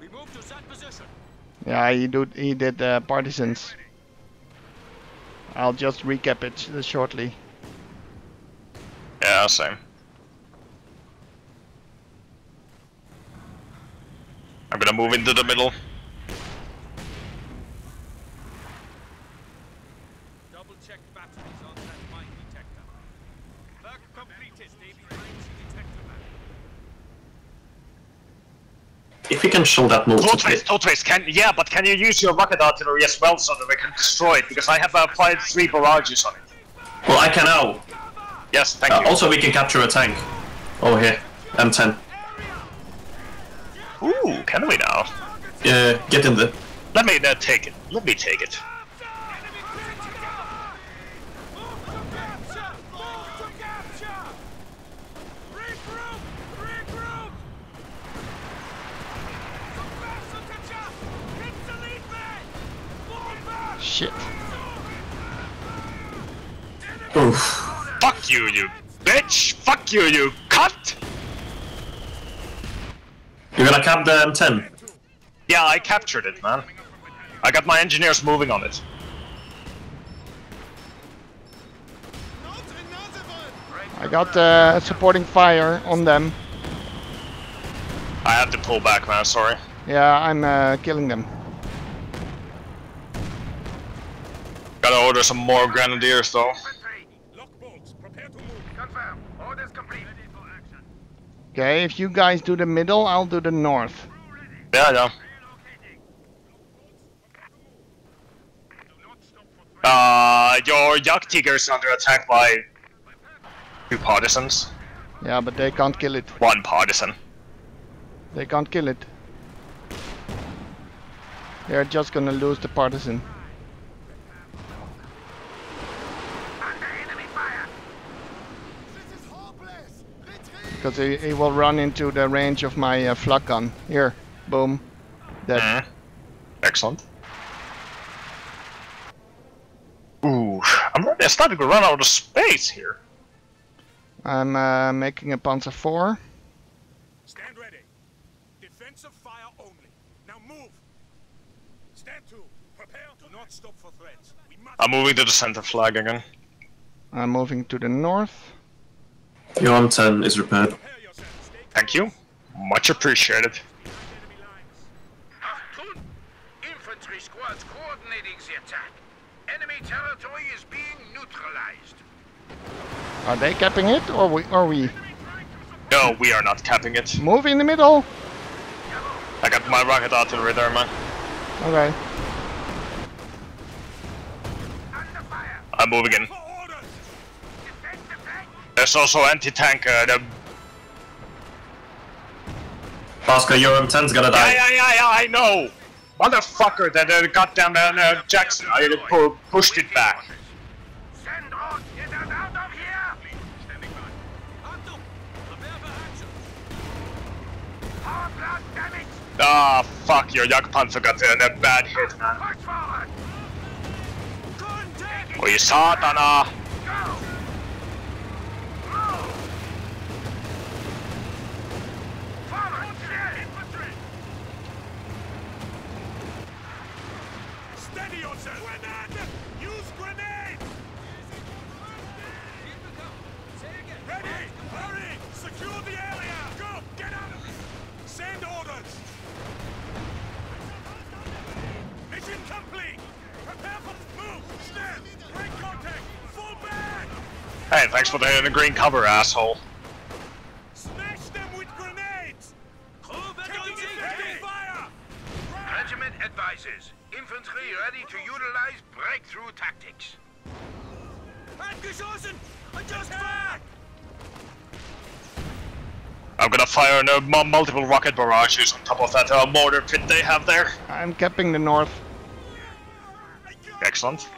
We move to that position. Yeah, he did. He did uh, partisans. I'll just recap it shortly. Yeah, same. I'm gonna move into the middle. Double check batteries on that mine detector. Work completed. Stay behind the detector man. If we can show that North. Tutvys, Tutvys, can yeah, but can you use your rocket artillery as well so that we can destroy it? Because I have applied three barrages on it. Well, I can now. Yes, thank Uh, you. also, we can capture a tank. Over here. M10. Ooh, can we now? Yeah, get in there. Let me uh, take it. Let me take it. Enemy critical! Move to capture! Move to capture! Regroup! Regroup! Subversive Hit the lead man! Move back! Shit. Oof. Fuck you, you bitch! Fuck you, you cunt! You're gonna cap the M10. Yeah, I captured it, man. I got my engineers moving on it. I got uh, supporting fire on them. I have to pull back, man. Sorry. Yeah, I'm uh, killing them. Gotta order some more grenadiers, though. Infantry! Lock bolts, prepare to move. Confirm. Orders complete. Ready for action. Okay, if you guys do the middle, I'll do the north. Yeah, yeah. Uh, your Jagdtiger is under attack by two partisans. Yeah, but they can't kill it. One partisan. They can't kill it. They're just gonna lose the partisan. Under enemy fire! Because he, he will run into the range of my uh, flak gun. Here, boom. Dead. Mhm. Excellent. Ooh, I'm really starting to run out of space here. I'm uh, making a Panzer 4. Stand ready. Defensive fire only. Now move. Stand to. Prepare. to not stop for threats. We must I'm moving to the center flag again. I'm moving to the north. Your M10 is repaired. prepare yourself. Stay Thank you. Much appreciated. behind enemy lines. Achtung! Infantry squads coordinating the attack. Enemy territory is being neutralized. Are they capping it or we? Are we? No, we are not capping it. Move in the middle. I got my rocket artillery there, man. Okay. I'm moving in. There's also anti-tank. Uh, the... Pascal, your M10's gonna die. yeah, yeah, yeah, I know. Motherfucker, that uh, goddamn uh, uh, Jackson, I pu- pushed it back. Send on! Get us out of here! Standing by. Achtung! Prepare for action! Power plant damage! Ah, fuck, your Jagdpanzer got uh, a bad hit, man. Push forward! Contact! Oi saatana! Go! Move! Forward! Clear infantry! Steady yourself. Grenade. Use grenade. Ready. Hurry. Secure the area. Go. Get out of here. Send orders. Mission complete. Prepare for move. Stand. Break contact. Fall back. Hey, thanks for the, the green cover, asshole. Smash them with grenades. Taking effective fire. Regiment advises. Infantry ready to utilize breakthrough tactics. Angeschossen. Adjust fire. I'm gonna fire no, multiple rocket barrages on top of that uh, mortar pit they have there. I'm capping the north. Excellent.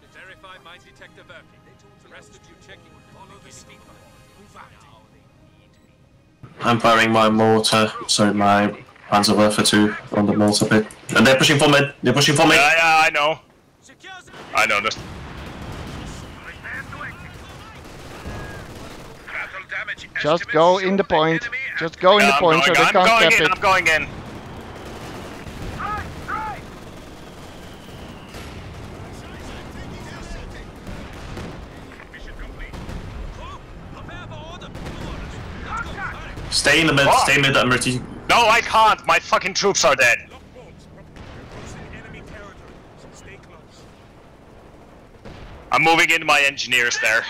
I'm firing my mortar, so my Panzerwerfer 2 on the mortar pit. And they're pushing for me. They're pushing for me. Yeah, yeah, I know. I know this. Prepare to execute. Battle damage Just go in the the point. Just go in Yeah, the I'm point so going, they I'm can't going cap in, it. I'm going in. Right, right! Mission complete. Prepare for order. Contact! Stay in the mid. Fuck. Stay mid. I'm. No, I can't. My fucking troops are dead. Lock bolts. You're crossing enemy territory, so stay close. I'm moving in my engineers there.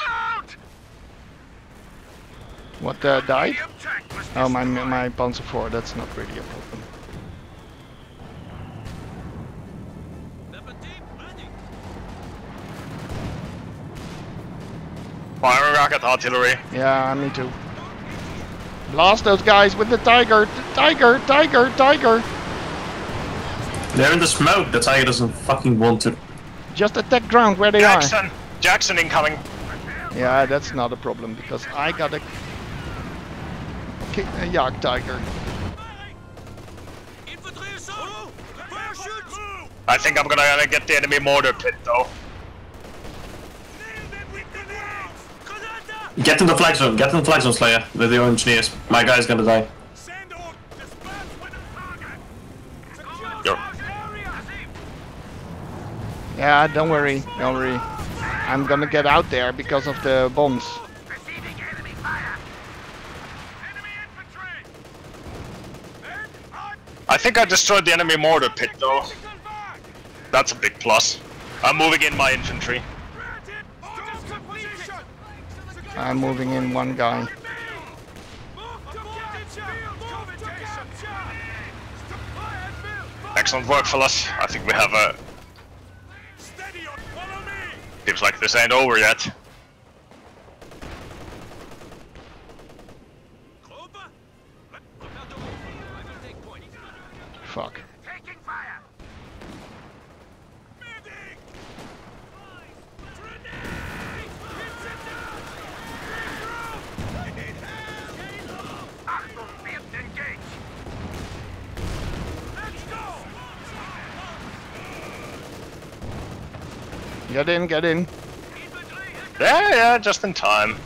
What uh, died? Medium tank was Oh, my my Panzer 4. That's not really a problem. Number deep, ready. Fire rocket artillery. Yeah, me too. Blast those guys with the tiger, tiger, tiger, tiger. They're in the smoke. The tiger doesn't fucking want to. Just attack ground where they are. Jackson! Jackson incoming. Yeah, that's not a problem because I got a, ki- a Jagd tiger. Infantry assault! Parachutes! I think I'm gonna get the enemy mortar pit though. Nail them with grenades. Granate! Get in the flag zone. Get in the flag zone, Slayer. With your engineers. My guy's gonna die. Send orders. Disperse with the target. Secure Yo. the area. Yeah, don't worry, don't worry. I'm gonna get out there because of the bombs. Receiving enemy fire! Enemy infantry. Men on I think I destroyed the enemy mortar pit though. That's a big plus. I'm moving in my infantry. I'm moving in one guy. Excellent work, fellas. I think we have a... Seems like this ain't over yet. Fuck. Get in, get in. Yeah, yeah, just in time.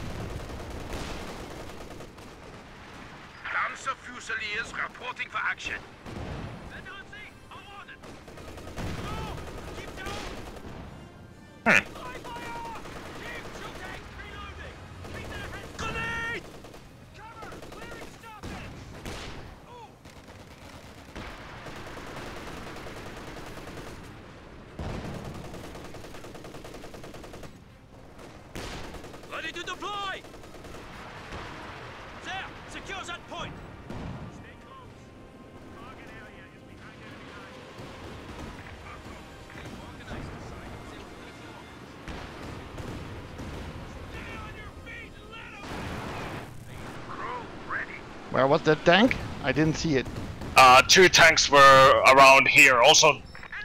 Where was that tank? I didn't see it. Uh, two tanks were around here. Also,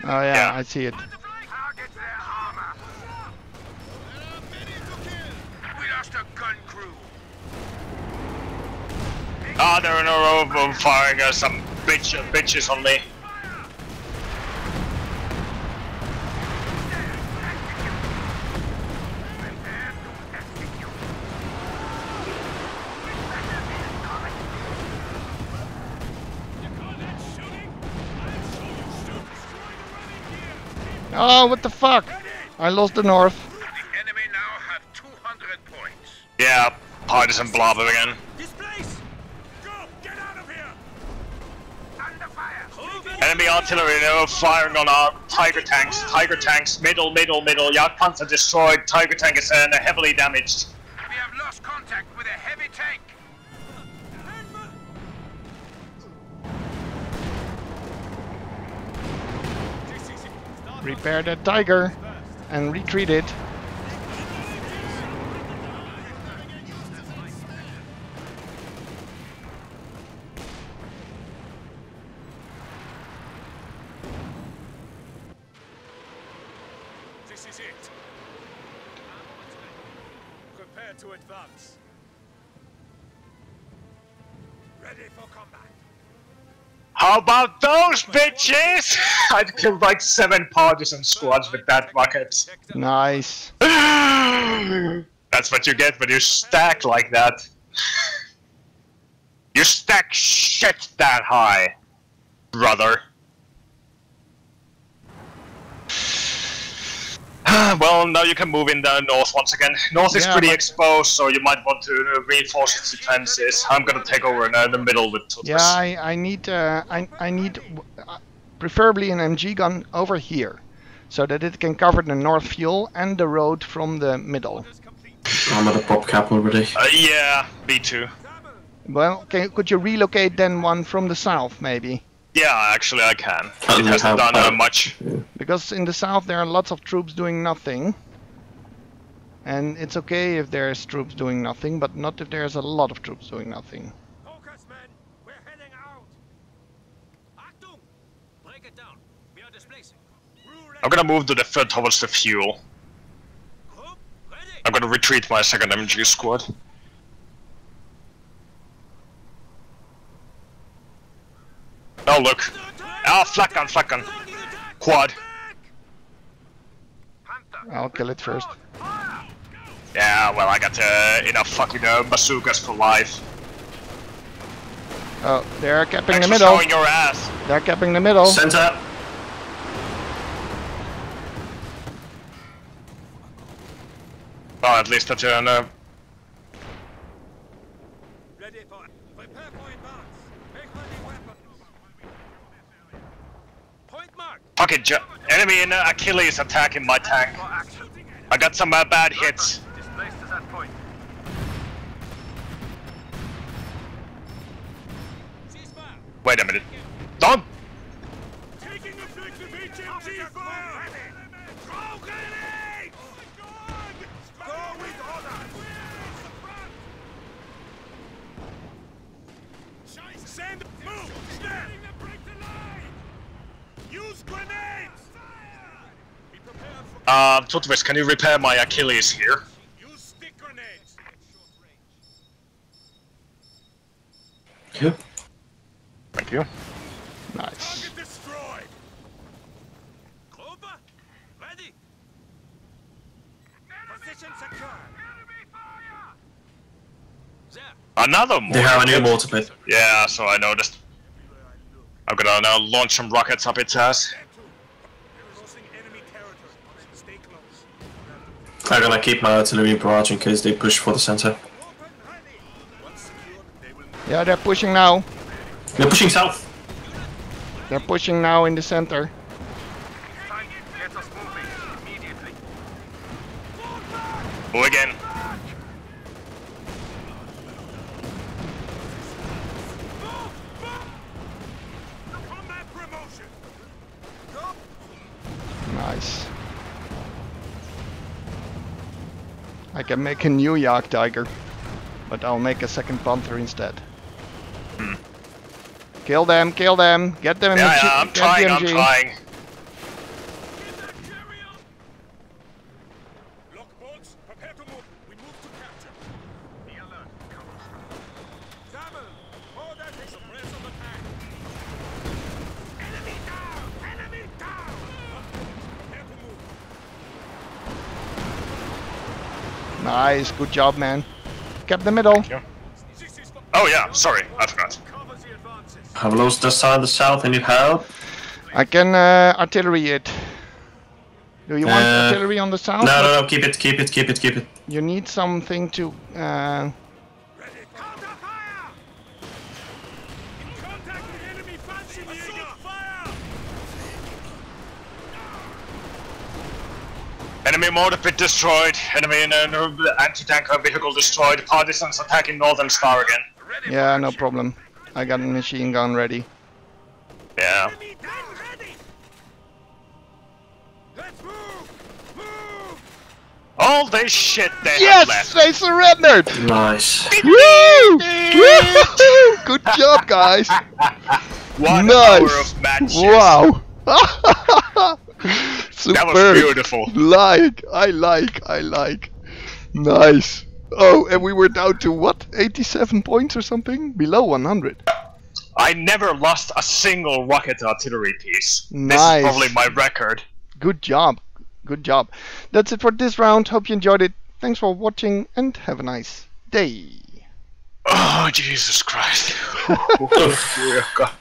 Oh yeah, Yeah. I see it. Target their armor. We lost a gun crew. ah, they're in a row firing uh, some bitch bitches on me. Prepare to execute. You call that shooting? I'll show you shoot. Destroy the running gear. Oh, what the fuck? I lost the north. The enemy now have 200 points. Yeah, partisan blob again. Displace! Go! Get out of here! Under fire. Move! Enemy artillery now firing on our Tiger tanks. Tiger tanks, middle, middle, middle. Jagdpanzer destroyed. Tiger tank is uh, heavily damaged. We have lost contact with a heavy tank. Repair that tiger and retreat it. How about those bitches? I'd killed like seven partisan squads with that rocket. Nice. That's what you get when you stack like that. You stack shit that high, brother. well, now you can move in the north once again. North is Yeah, pretty but- exposed, so you might want to uh, reinforce its defenses. I'm gonna take over now in the middle with Tutvys. Yeah, I, I need uh, I I need uh, preferably an MG gun over here, so that it can cover the north fuel and the road from the middle. I'm at a pop cap already. Uh, yeah, me too. Well, can, could you relocate then one from the south maybe? Yeah, actually I can. Can it hasn't have, done uh, uh, much. Because in the south there are lots of troops doing nothing. And it's okay if there's troops doing nothing, but not if there's a lot of troops doing nothing. Focus, men. We're heading out. Achtung! Break it down. We are displacing. I'm gonna move to the third towards the fuel. Group, ready. I'm gonna retreat my second MG squad. Oh look. Oh, flak gun, flak gun. Quad. I'll kill it first. Yeah, well I got uh, enough fucking uh, bazookas for life. Oh, they're capping Thanks the for middle. showing your ass. They're capping the middle. Center! Well, at least that's an uh, Ready for prepare for advance. Make ready weapons. Point mark. Fucking enemy in Achilles attacking my tank. I got some uh, bad hits. Wait a minute. Don't. Uh, Tutvys, can you repair my Achilles here? Use stick grenades. Yeah. Thank you. Nice. Target destroyed. Clover, ready. Position secure. Enemy fire. There. Another They have a new mortar. mortar pit. Yeah, so I noticed. I'm gonna now launch some rockets up its ass. Crossing enemy territory. Stay close. I'm gonna keep my artillery barrage in case they push for the center. Open ready. Once secured, they will move. Yeah, they're pushing now. They're pushing south. They're pushing now in the center. Time. Get us moving. Immediately. Move again. Combat promotion. Nice. I can make a new Jagd Tiger, but I'll make a second Panther instead. Hmm. Kill them, kill them, get them in Yeah, the yeah, I'm trying, I'm trying. Lock bolts. Prepare to move. We move to capture. Be alert. Double. Order to suppress on attack. Enemy down. Enemy down. Lock bolts. Prepare to move. Nice, good job, man. Kept the middle. This is the Oh yeah, sorry, I forgot. covers the advances. Have lost the side of the south. Any help? I can uh, artillery it. Do you want Uh, artillery on the south? No, no, no. Keep it, keep it, keep it, keep it. You need something to. Uh, Ready. Counter fire. In contact with enemy Fallschirmjäger. Fire. Enemy mortar pit destroyed. Enemy anti-tank vehicle destroyed. Partisans attacking Northern Star again. Yeah, no problem. I got a machine gun ready. Yeah. Enemy down. Ready. Let's move. Move. All this shit they have Yes, they surrendered. Nice. Woo! Woo! Good job, guys. One nice. hour of. Wow. Superb. That was beautiful. Like, I like, I like. Nice. Oh, and we were down to what? 87 points or something? Below 100. I never lost a single rocket artillery piece. Nice. This is probably my record. Good job. Good job. That's it for this round. Hope you enjoyed it. Thanks for watching and have a nice day. Oh, Jesus Christ. Oof. Oh, dear God.